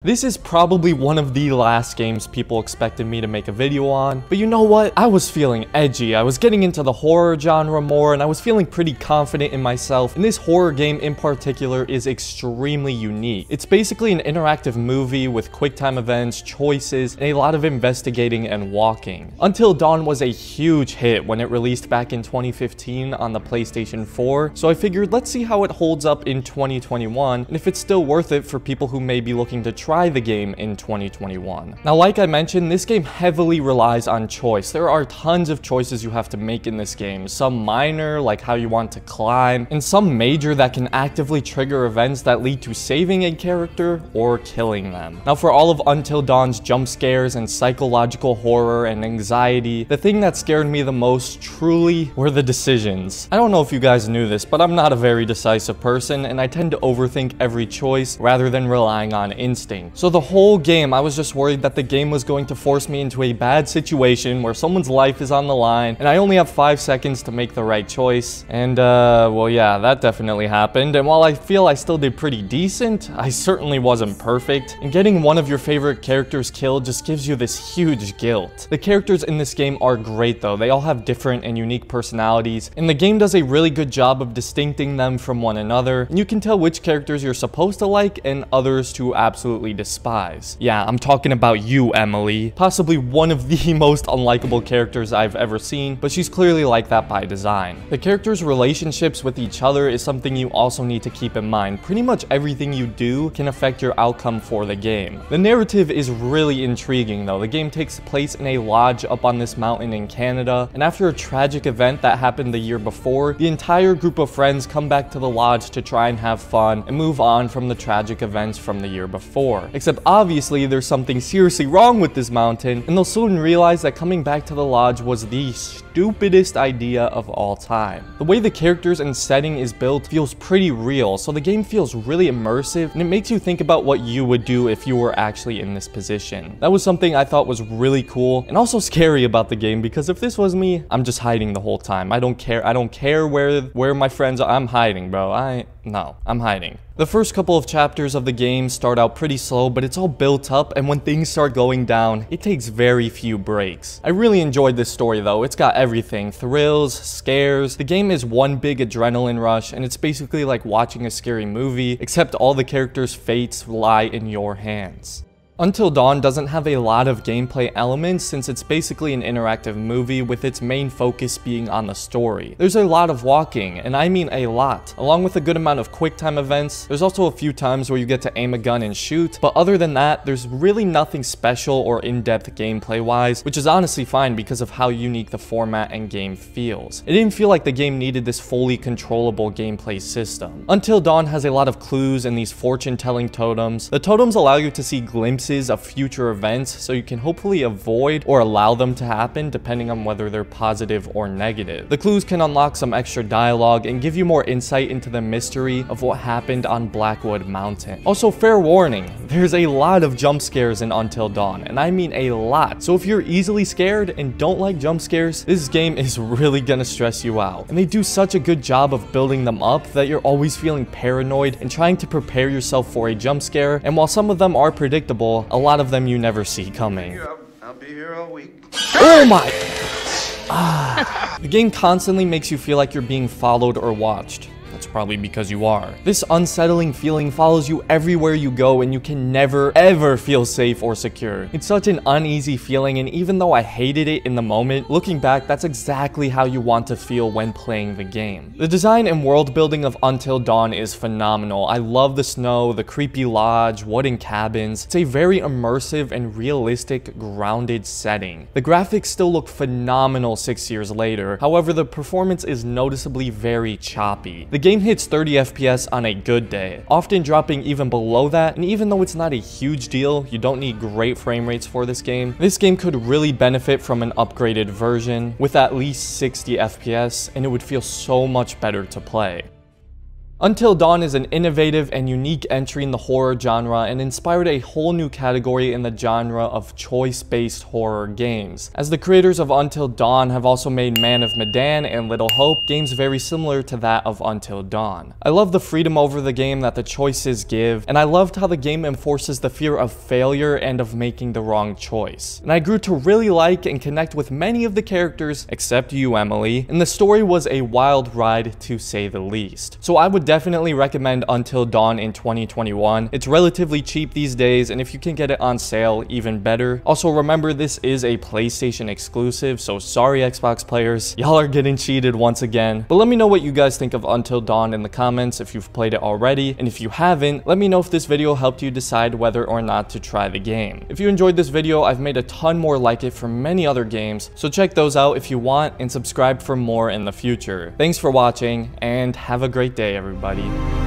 This is probably one of the last games people expected me to make a video on, but you know what? I was feeling edgy, I was getting into the horror genre more, and I was feeling pretty confident in myself, and this horror game in particular is extremely unique. It's basically an interactive movie with quick time events, choices, and a lot of investigating and walking. Until Dawn was a huge hit when it released back in 2015 on the PlayStation 4, so I figured let's see how it holds up in 2021, and if it's still worth it for people who may be looking to try the game in 2021. Now, like I mentioned, this game heavily relies on choice. There are tons of choices you have to make in this game, some minor, like how you want to climb, and some major that can actively trigger events that lead to saving a character or killing them. Now, for all of Until Dawn's jump scares and psychological horror and anxiety, the thing that scared me the most truly were the decisions. I don't know if you guys knew this, but I'm not a very decisive person, and I tend to overthink every choice rather than relying on instinct. So the whole game, I was just worried that the game was going to force me into a bad situation where someone's life is on the line and I only have five seconds to make the right choice. And, uh, well, yeah, that definitely happened. And while I feel I still did pretty decent, I certainly wasn't perfect. And getting one of your favorite characters killed just gives you this huge guilt. The characters in this game are great though. They all have different and unique personalities. And the game does a really good job of distincting them from one another. And you can tell which characters you're supposed to like and others to absolutely absolutely despise. Yeah, I'm talking about you, Emily. Possibly one of the most unlikable characters I've ever seen, but she's clearly like that by design. The characters' relationships with each other is something you also need to keep in mind. Pretty much everything you do can affect your outcome for the game. The narrative is really intriguing though. The game takes place in a lodge up on this mountain in Canada, and after a tragic event that happened the year before, the entire group of friends come back to the lodge to try and have fun and move on from the tragic events from the year before before. Except obviously there's something seriously wrong with this mountain, and they'll soon realize that coming back to the lodge was the stupidest idea of all time. The way the characters and setting is built feels pretty real, so the game feels really immersive, and it makes you think about what you would do if you were actually in this position. That was something I thought was really cool, and also scary about the game, because if this was me, I'm just hiding the whole time. I don't care. I don't care where, where my friends are. I'm hiding, bro. I, no, I'm hiding. The first couple of chapters of the game start out pretty slow, but it's all built up, and when things start going down, it takes very few breaks. I really enjoyed this story though, it's got everything. Thrills, scares, the game is one big adrenaline rush, and it's basically like watching a scary movie, except all the characters' fates lie in your hands. Until Dawn doesn't have a lot of gameplay elements since it's basically an interactive movie with its main focus being on the story. There's a lot of walking, and I mean a lot. Along with a good amount of quick time events, there's also a few times where you get to aim a gun and shoot, but other than that, there's really nothing special or in-depth gameplay wise, which is honestly fine because of how unique the format and game feels. It didn't feel like the game needed this fully controllable gameplay system. Until Dawn has a lot of clues and these fortune-telling totems. The totems allow you to see glimpses of future events so you can hopefully avoid or allow them to happen depending on whether they're positive or negative. The clues can unlock some extra dialogue and give you more insight into the mystery of what happened on Blackwood Mountain. Also, fair warning, there's a lot of jump scares in Until Dawn, and I mean a lot. So if you're easily scared and don't like jump scares, this game is really gonna stress you out. And they do such a good job of building them up that you're always feeling paranoid and trying to prepare yourself for a jump scare. And while some of them are predictable, a lot of them you never see coming. I'll be here all week. Oh my! Ah. the game constantly makes you feel like you're being followed or watched. That's probably because you are. This unsettling feeling follows you everywhere you go and you can never ever feel safe or secure. It's such an uneasy feeling and even though I hated it in the moment, looking back, that's exactly how you want to feel when playing the game. The design and world building of Until Dawn is phenomenal. I love the snow, the creepy lodge, wooden cabins. It's a very immersive and realistic, grounded setting. The graphics still look phenomenal six years later, however the performance is noticeably very choppy. The game hits 30 FPS on a good day, often dropping even below that, and even though it's not a huge deal, you don't need great frame rates for this game, this game could really benefit from an upgraded version with at least 60 FPS, and it would feel so much better to play. Until Dawn is an innovative and unique entry in the horror genre and inspired a whole new category in the genre of choice-based horror games. As the creators of Until Dawn have also made Man of Medan and Little Hope, games very similar to that of Until Dawn. I love the freedom over the game that the choices give, and I loved how the game enforces the fear of failure and of making the wrong choice. And I grew to really like and connect with many of the characters, except you, Emily, and the story was a wild ride to say the least. So I would definitely recommend Until Dawn in 2021. It's relatively cheap these days, and if you can get it on sale, even better. Also, remember this is a PlayStation exclusive, so sorry Xbox players, y'all are getting cheated once again. But let me know what you guys think of Until Dawn in the comments if you've played it already, and if you haven't, let me know if this video helped you decide whether or not to try the game. If you enjoyed this video, I've made a ton more like it for many other games, so check those out if you want, and subscribe for more in the future. Thanks for watching, and have a great day, everybody everybody.